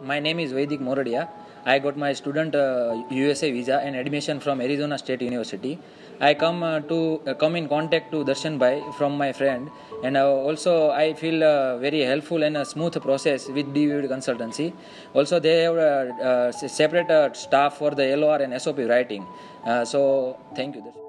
My name is Vaidik Moradiya. I got my student uh, USA visa and admission from Arizona State University. I come uh, to uh, come in contact to Darshan Bhai from my friend, and uh, also I feel uh, very helpful and a smooth process with D Vivid consultancy. Also, they have uh, uh separate staff for the LOR and SOP writing. So, thank you. Darshan.